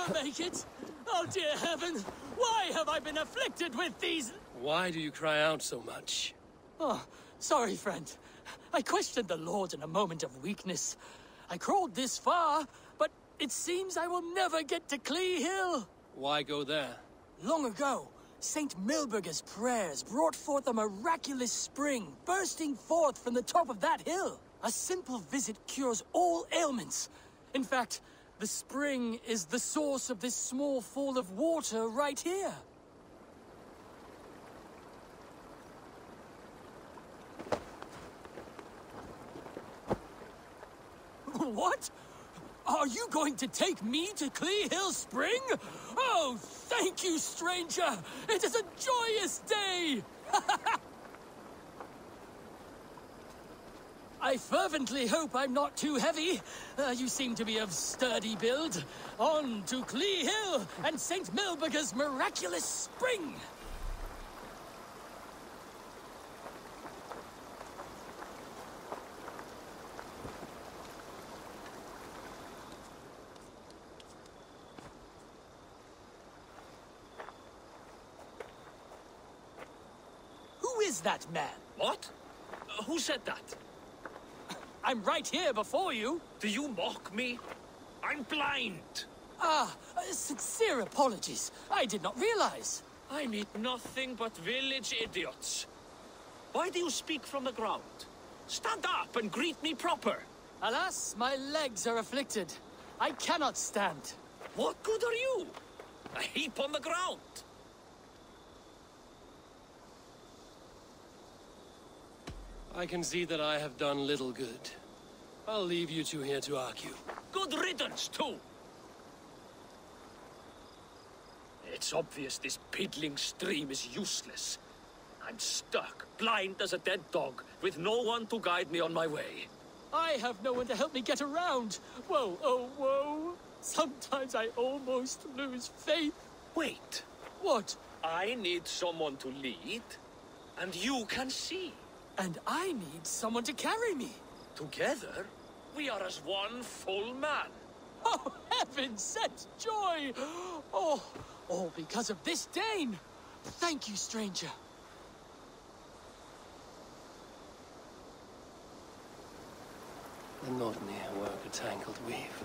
never make it! Oh, dear heaven! Why have I been afflicted with these... Why do you cry out so much? Oh, sorry, friend. I questioned the Lord in a moment of weakness. I crawled this far, but it seems I will never get to Clee Hill. Why go there? Long ago, Saint Milburga's prayers brought forth a miraculous spring bursting forth from the top of that hill. A simple visit cures all ailments. In fact, the spring is the source of this small fall of water right here. What? Are you going to take me to Clee Hill Spring? Oh, thank you, stranger! It is a joyous day! I fervently hope I'm not too heavy. Uh, you seem to be of sturdy build. On to Clee Hill and St. Milburga's miraculous spring! Who is that man? What? Uh, who said that? I'm right here before you. Do you mock me? I'm blind. Ah, uh, sincere apologies. I did not realize. I meet nothing but village idiots. Why do you speak from the ground? Stand up and greet me proper. Alas, my legs are afflicted. I cannot stand. What good are you? A heap on the ground. I can see that I have done little good. I'll leave you two here to argue. Good riddance, too. It's obvious this piddling stream is useless. I'm stuck, blind as a dead dog, with no one to guide me on my way. I have no one to help me get around. Whoa, oh, whoa. Sometimes I almost lose faith. Wait, What? I need someone to lead, and you can see. And I need someone to carry me. Together, we are as one full man. Oh, heaven sent joy! Oh, all because of this Dane. Thank you, stranger. The monotony work a tangled weave.